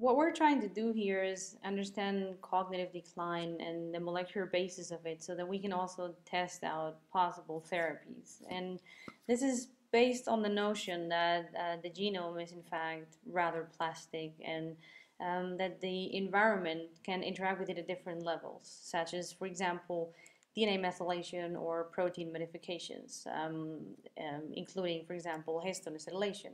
what we're trying to do here is understand cognitive decline and the molecular basis of it so that we can also test out possible therapies. And this is based on the notion that uh, the genome is in fact rather plastic and um, that the environment can interact with it at different levels, such as, for example, DNA methylation or protein modifications, um, um, including, for example, histone acetylation.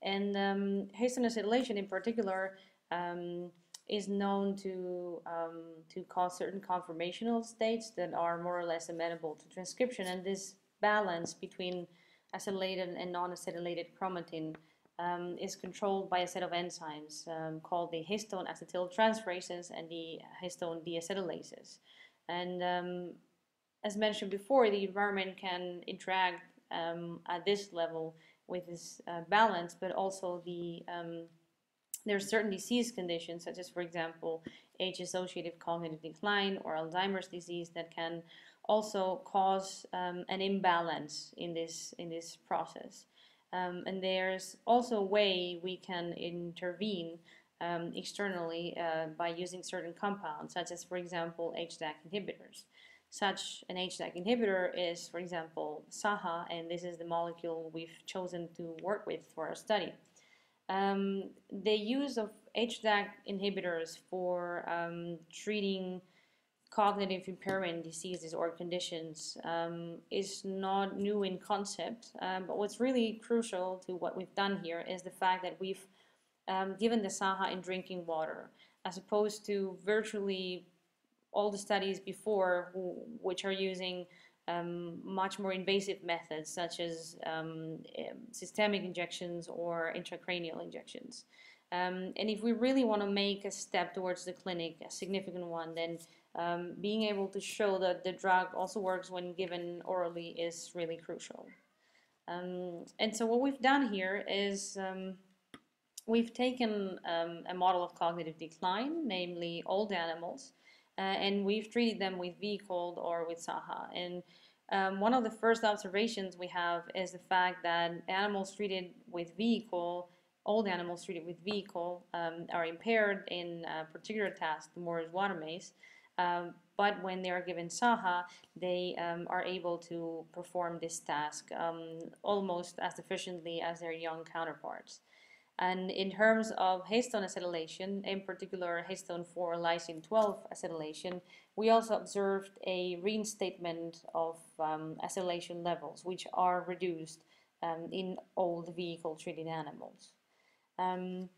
And um, histone acetylation in particular um, is known to, um, to cause certain conformational states that are more or less amenable to transcription. And this balance between acetylated and non-acetylated chromatin um, is controlled by a set of enzymes um, called the histone acetyltransferases and the histone deacetylases. And um, as mentioned before, the environment can interact um, at this level with this uh, balance, but also the um, there are certain disease conditions, such as, for example, age-associated cognitive decline or Alzheimer's disease, that can also cause um, an imbalance in this in this process. Um, and there's also a way we can intervene um, externally uh, by using certain compounds, such as, for example, HDAC inhibitors. Such an HDAC inhibitor is, for example, SAHA, and this is the molecule we've chosen to work with for our study. Um, the use of HDAC inhibitors for um, treating cognitive impairment diseases or conditions um, is not new in concept. Um, but what's really crucial to what we've done here is the fact that we've um, given the SAHA in drinking water, as opposed to virtually all the studies before, which are using um, much more invasive methods, such as um, systemic injections or intracranial injections. Um, and if we really want to make a step towards the clinic, a significant one, then um, being able to show that the drug also works when given orally is really crucial. Um, and so what we've done here is um, we've taken um, a model of cognitive decline, namely old animals, uh, and we've treated them with vehicle or with SAHA. And um, one of the first observations we have is the fact that animals treated with vehicle old animals treated with vehicle um, are impaired in a particular task, the Morris water maze, um, but when they are given Saha, they um, are able to perform this task um, almost as efficiently as their young counterparts. And in terms of histone acetylation, in particular histone 4 lysine 12 acetylation, we also observed a reinstatement of um, acetylation levels, which are reduced um, in old vehicle treated animals. Um,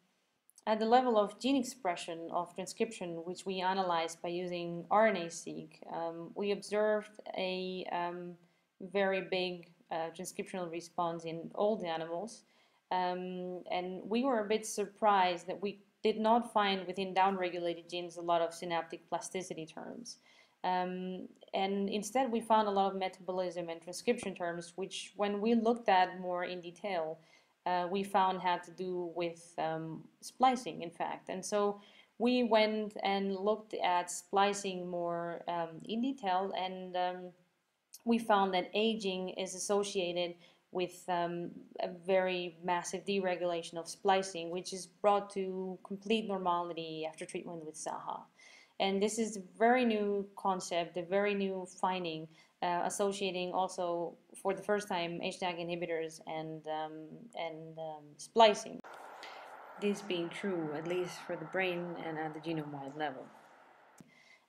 at the level of gene expression of transcription, which we analyzed by using RNA-seq, um, we observed a um, very big uh, transcriptional response in all the animals. Um, and we were a bit surprised that we did not find within downregulated genes a lot of synaptic plasticity terms. Um, and instead we found a lot of metabolism and transcription terms, which when we looked at more in detail, uh, we found had to do with um, splicing, in fact. And so we went and looked at splicing more um, in detail, and um, we found that aging is associated with um, a very massive deregulation of splicing, which is brought to complete normality after treatment with SAHA. And this is a very new concept, a very new finding uh, associating also for the first time HDAC inhibitors and, um, and um, splicing. This being true, at least for the brain and at the genome-wide level.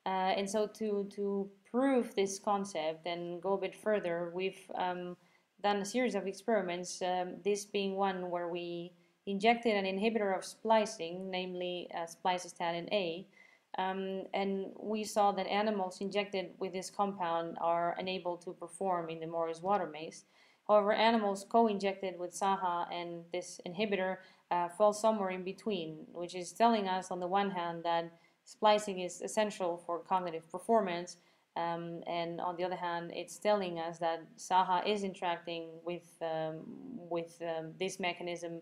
Uh, and so to, to prove this concept and go a bit further, we've um, done a series of experiments, um, this being one where we injected an inhibitor of splicing, namely uh, spliceostatin A, um, and we saw that animals injected with this compound are unable to perform in the Morris water maze. However, animals co-injected with SAHA and this inhibitor uh, fall somewhere in between, which is telling us on the one hand that splicing is essential for cognitive performance, um, and on the other hand, it's telling us that SAHA is interacting with, um, with um, this mechanism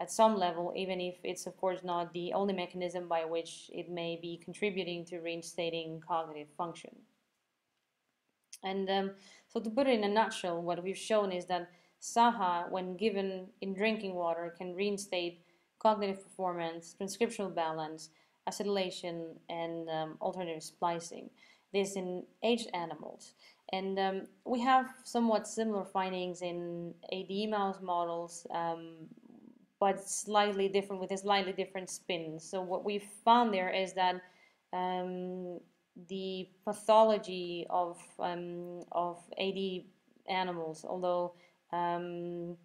at some level, even if it's of course not the only mechanism by which it may be contributing to reinstating cognitive function. And um, so to put it in a nutshell, what we've shown is that Saha, when given in drinking water, can reinstate cognitive performance, transcriptional balance, acetylation, and um, alternative splicing. This in aged animals. And um, we have somewhat similar findings in AD mouse models, um, but slightly different with a slightly different spin. So what we found there is that um, the pathology of um, of AD animals, although um,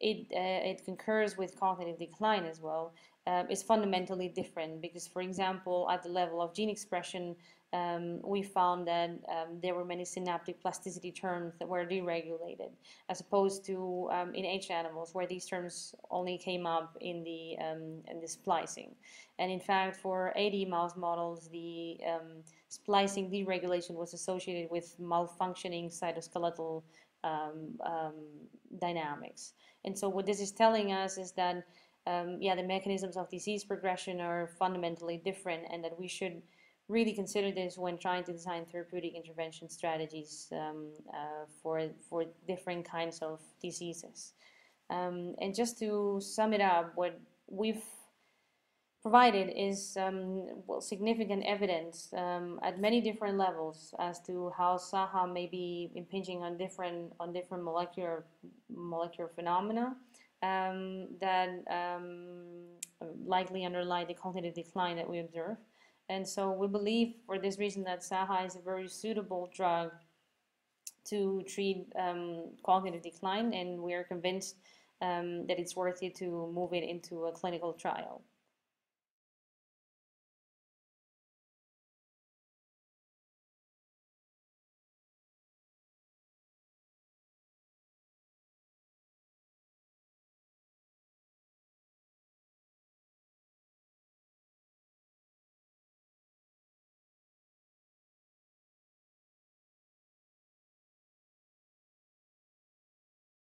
it uh, it concurs with cognitive decline as well, uh, is fundamentally different because, for example, at the level of gene expression, um, we found that um, there were many synaptic plasticity terms that were deregulated, as opposed to um, in H animals, where these terms only came up in the um, in the splicing. And in fact, for AD mouse models, the um, splicing deregulation was associated with malfunctioning cytoskeletal um, dynamics. And so, what this is telling us is that yeah, the mechanisms of disease progression are fundamentally different, and that we should really consider this when trying to design therapeutic intervention strategies um, uh, for, for different kinds of diseases. Um, and just to sum it up, what we've provided is um, well, significant evidence um, at many different levels as to how SAHA may be impinging on different on different molecular molecular phenomena um, that um, likely underlie the cognitive decline that we observe. And so we believe for this reason that SAHA is a very suitable drug to treat um, cognitive decline, and we are convinced um, that it's worthy to move it into a clinical trial.